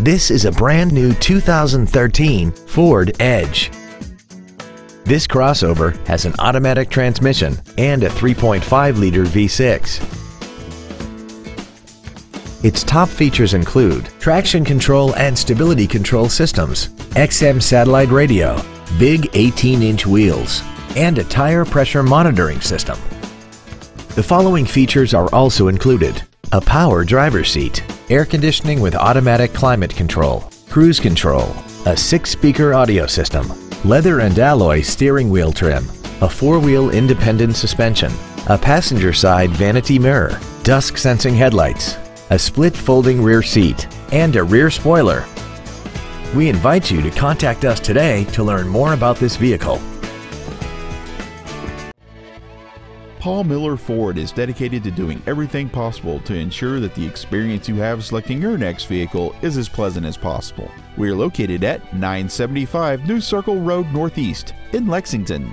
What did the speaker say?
This is a brand new 2013 Ford Edge. This crossover has an automatic transmission and a 3.5-liter V6. Its top features include traction control and stability control systems, XM satellite radio, big 18-inch wheels, and a tire pressure monitoring system. The following features are also included. A power driver seat, air conditioning with automatic climate control, cruise control, a six-speaker audio system, leather and alloy steering wheel trim, a four-wheel independent suspension, a passenger side vanity mirror, dusk sensing headlights, a split folding rear seat, and a rear spoiler. We invite you to contact us today to learn more about this vehicle. Paul Miller Ford is dedicated to doing everything possible to ensure that the experience you have selecting your next vehicle is as pleasant as possible. We are located at 975 New Circle Road Northeast in Lexington.